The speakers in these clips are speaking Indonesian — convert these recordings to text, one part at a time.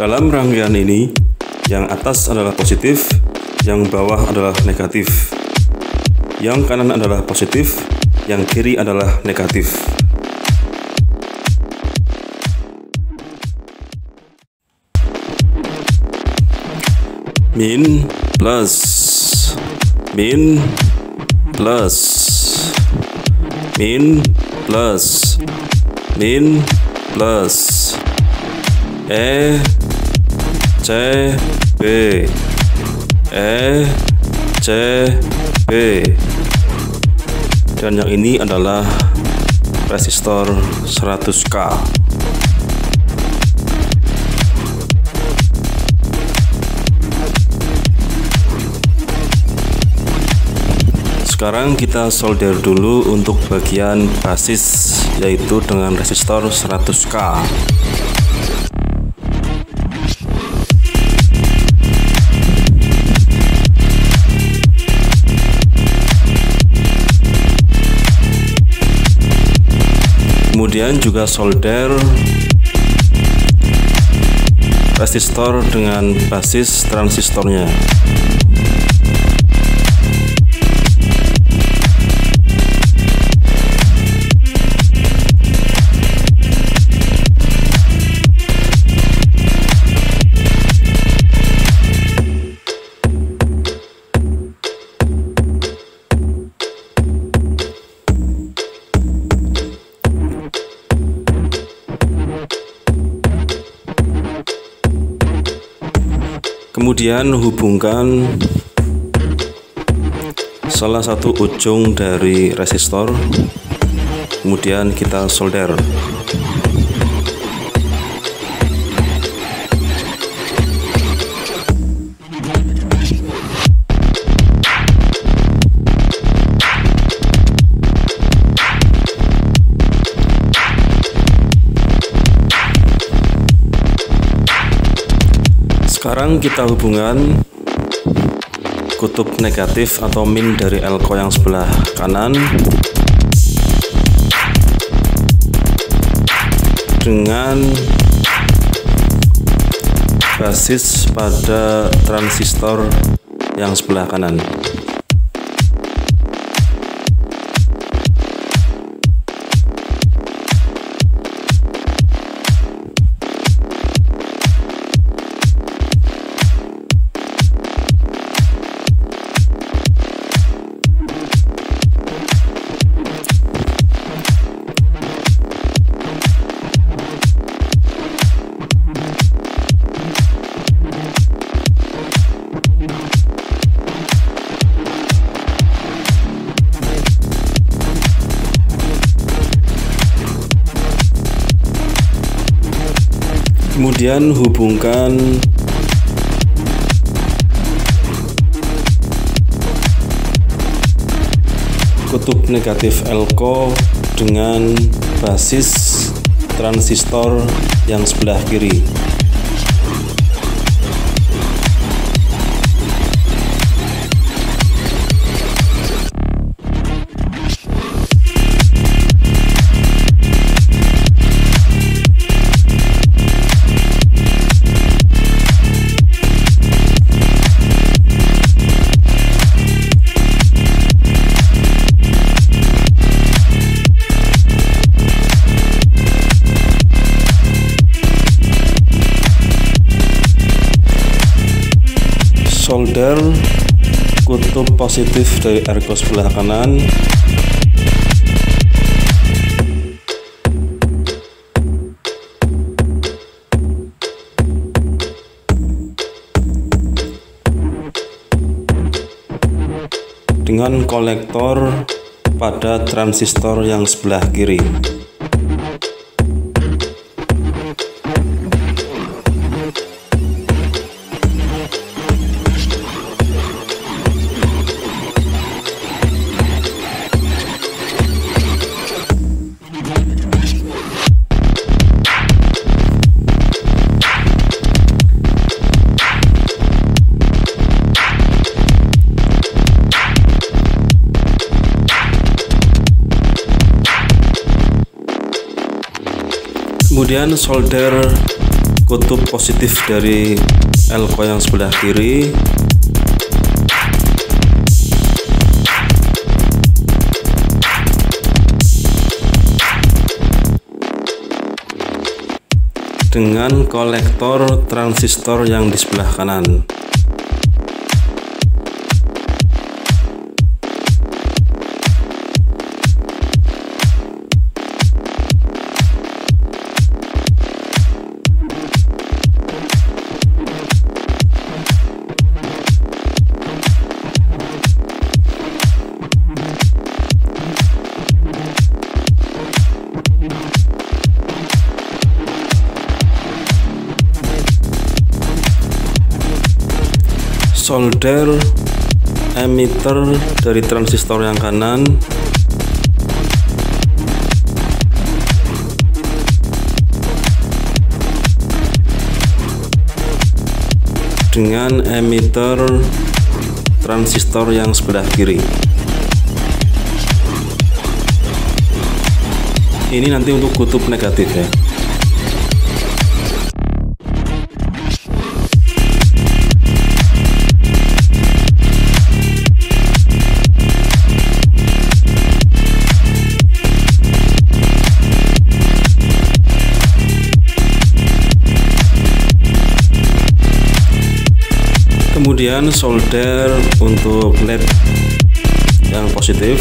Dalam rangkaian ini, yang atas adalah positif, yang bawah adalah negatif. Yang kanan adalah positif, yang kiri adalah negatif. Min plus min plus min plus min plus E C B E C B. Dan yang ini adalah resistor 100k sekarang kita solder dulu untuk bagian basis yaitu dengan resistor 100k kemudian juga solder resistor dengan basis transistornya kemudian hubungkan salah satu ujung dari resistor kemudian kita solder Sekarang kita hubungan kutub negatif atau min dari elko yang sebelah kanan dengan basis pada transistor yang sebelah kanan. Kemudian hubungkan kutub negatif elko dengan basis transistor yang sebelah kiri solder kutub positif dari ergo sebelah kanan. Dengan kolektor pada transistor yang sebelah kiri kemudian solder kutub positif dari elko yang sebelah kiri dengan kolektor transistor yang di sebelah kanan. Solder emitter dari transistor yang kanan. Dengan emitter transistor yang sebelah kiri. Ini nanti untuk kutub negatif ya kemudian solder untuk led yang positif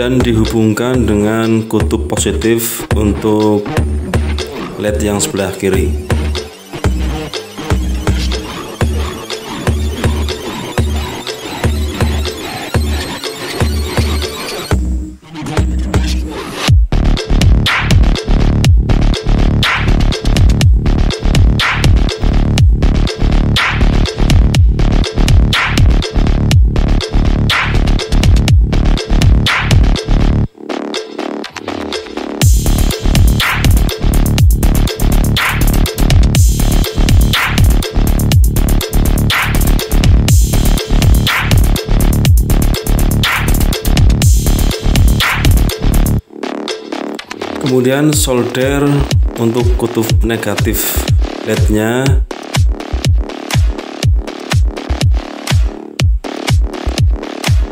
dan dihubungkan dengan kutub positif untuk LED yang sebelah kiri. Kemudian solder untuk kutub negatif LED-nya.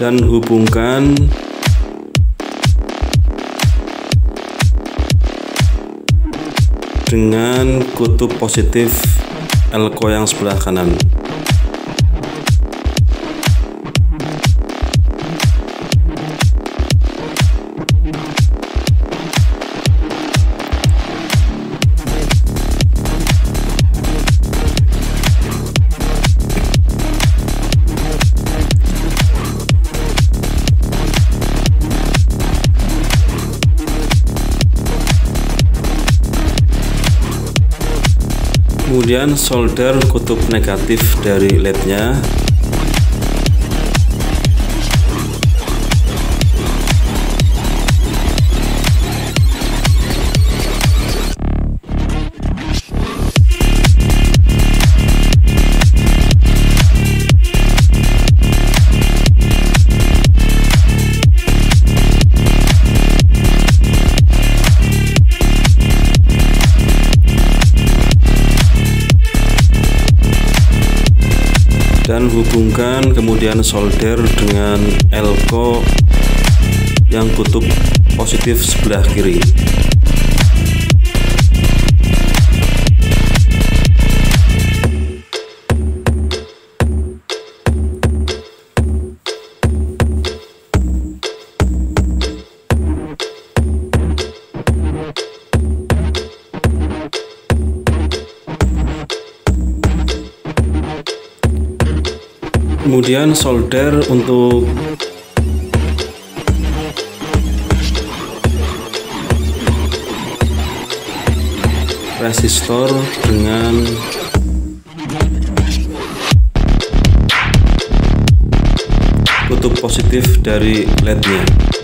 Dan hubungkan dengan kutub positif elko yang sebelah kanan kemudian solder kutub negatif dari LED-nya dan hubungkan kemudian solder dengan elko yang kutub positif sebelah kiri kemudian solder untuk resistor dengan kutub positif dari LED-nya.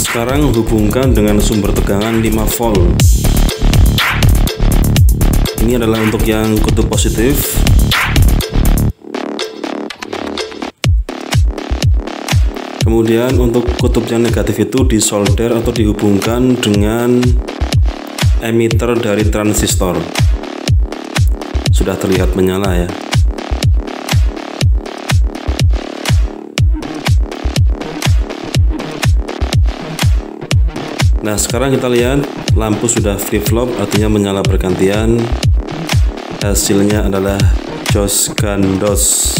Sekarang hubungkan dengan sumber tegangan 5 volt Ini adalah untuk yang kutub positif. Kemudian untuk kutub yang negatif itu disolder atau dihubungkan dengan emitter dari transistor. Sudah terlihat menyala ya Nah sekarang kita lihat lampu sudah flip flop artinya menyala bergantian. Hasilnya adalah Jos Gandos